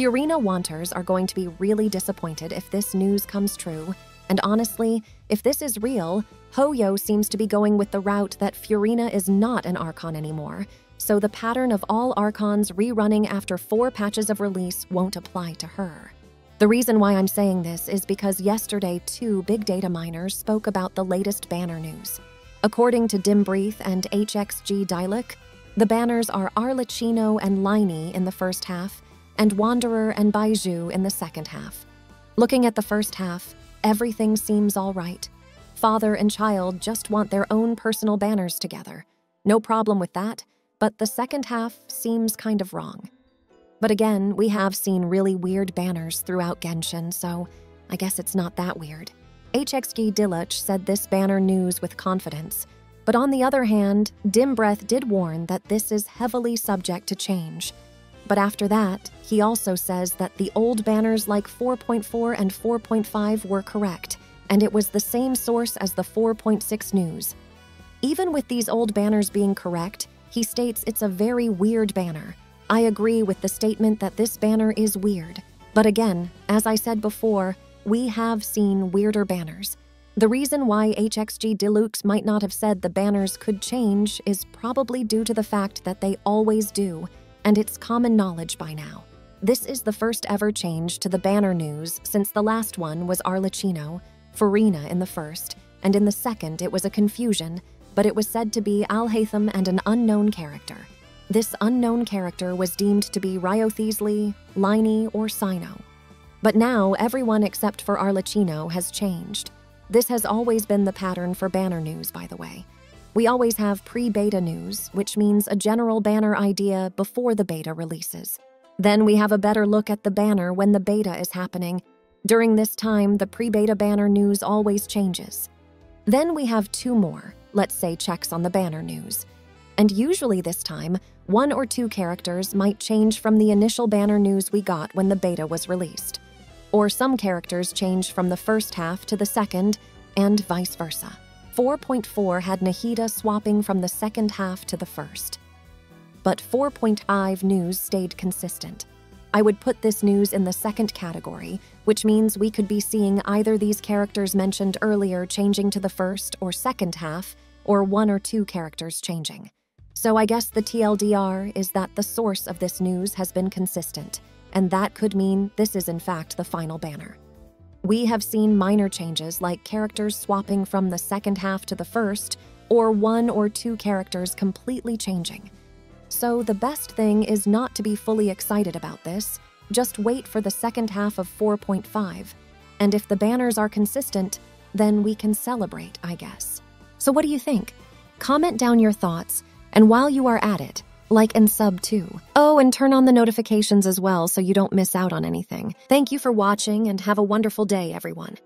Furina Wanters are going to be really disappointed if this news comes true, and honestly, if this is real, Hoyo seems to be going with the route that Furina is not an Archon anymore, so the pattern of all Archons rerunning after four patches of release won't apply to her. The reason why I'm saying this is because yesterday two big data miners spoke about the latest banner news. According to Dimbreath and HXG Diluc, the banners are Arlecchino and Lyney in the first half, and Wanderer and Baizhu in the second half. Looking at the first half, everything seems all right. Father and child just want their own personal banners together. No problem with that, but the second half seems kind of wrong. But again, we have seen really weird banners throughout Genshin, so I guess it's not that weird. HXG Diluc said this banner news with confidence, but on the other hand, Dimbreath did warn that this is heavily subject to change. But after that, he also says that the old banners like 4.4 and 4.5 were correct, and it was the same source as the 4.6 news. Even with these old banners being correct, he states it's a very weird banner. I agree with the statement that this banner is weird. But again, as I said before, we have seen weirder banners. The reason why HXG Diluc might not have said the banners could change is probably due to the fact that they always do, and it's common knowledge by now. This is the first ever change to the banner news since the last one was Arlecchino, Furina in the first, and in the second it was a confusion, but it was said to be Alhaitham and an unknown character. This unknown character was deemed to be Wriothesley, Lyney, or Cyno. But now everyone except for Arlecchino has changed. This has always been the pattern for banner news, by the way. We always have pre beta news, which means a general banner idea before the beta releases. Then we have a better look at the banner when the beta is happening. During this time, the pre beta banner news always changes. Then we have two more, let's say checks on the banner news. And usually this time, one or two characters might change from the initial banner news we got when the beta was released. Or some characters change from the first half to the second, and vice versa. 4.4 had Nahida swapping from the second half to the first. But 4.5 news stayed consistent. I would put this news in the second category, which means we could be seeing either these characters mentioned earlier changing to the first or second half, or one or two characters changing. So I guess the TLDR is that the source of this news has been consistent, and that could mean this is in fact the final banner. We have seen minor changes like characters swapping from the second half to the first, or one or two characters completely changing. So the best thing is not to be fully excited about this, just wait for the second half of 4.5. And if the banners are consistent, then we can celebrate, I guess. So what do you think? Comment down your thoughts, and while you are at it, like and sub too. Oh, and turn on the notifications as well so you don't miss out on anything. Thank you for watching and have a wonderful day, everyone.